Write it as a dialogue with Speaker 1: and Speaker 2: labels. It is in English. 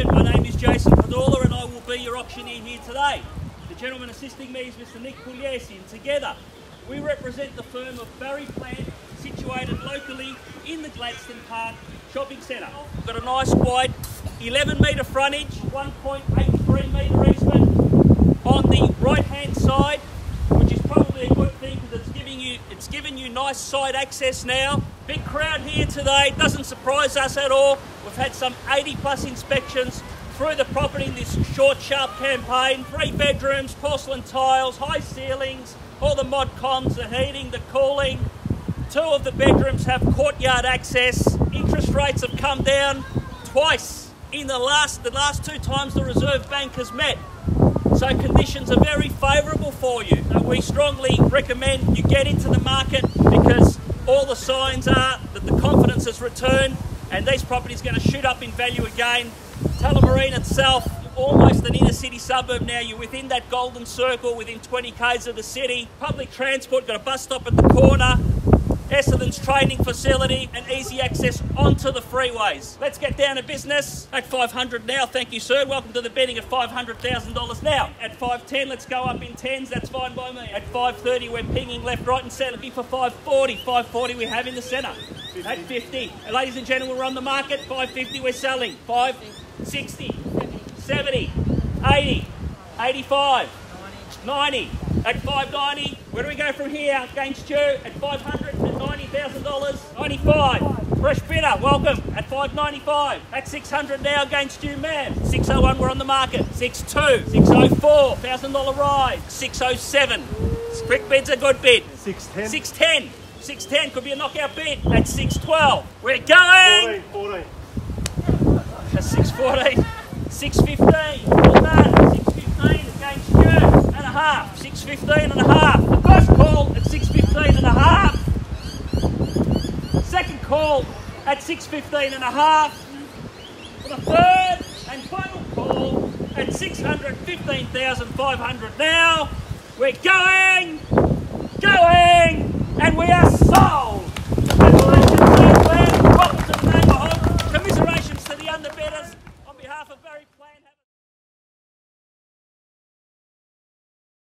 Speaker 1: auction. My name is Jason Padula and I will be your auctioneer here today. The gentleman assisting me is Mr Nick Pugliese and together we represent the firm of Barry Plant situated locally in the Gladstone Park shopping centre. We've got a nice wide 11 metre frontage, 1.83 metre easement on the right hand side which is probably a good thing because it's giving you it's giving you nice side access now. Big crowd here today, doesn't surprise us at all. We've had some 80 plus inspections through the property in this short sharp campaign. Three bedrooms, porcelain tiles, high ceilings, all the mod cons, the heating, the cooling. Two of the bedrooms have courtyard access. Interest rates have come down twice in the last the last two times the Reserve Bank has met. So conditions are very favourable for you. We strongly recommend you get into the market because all the signs are that the confidence has returned and these properties are going to shoot up in value again. Tullamarine itself, almost an inner city suburb now. You're within that golden circle, within 20 k's of the city. Public transport, got a bus stop at the corner. Essendon's training facility and easy access onto the freeways. Let's get down to business. At 500 now, thank you sir. Welcome to the betting at $500,000 now. At 510, let's go up in tens, that's fine by me. At 530, we're pinging left, right and centre. Looking for 540. 540 we have in the centre. At 50. Ladies and gentlemen, we're on the market. 550 we're selling. 560, 70, 80, 85, 90. At 590, where do we go from here against you? At 500 and $90,000, 95. Fresh bidder, welcome at 595. At 600 now against you, ma'am. 601, we're on the market. 62, 604, $1,000 ride. 607. Quick bid's a good bid.
Speaker 2: 610.
Speaker 1: 610. 610 could be a knockout bid at 612. We're going!
Speaker 2: 14, 14.
Speaker 1: That's 614. 615. Well done. 615 against you and a half. 615 and a half. The first call at 615 and a half. Second call at 615 and a half. For the third and final call at 615,500 now. We're going, going, and we are.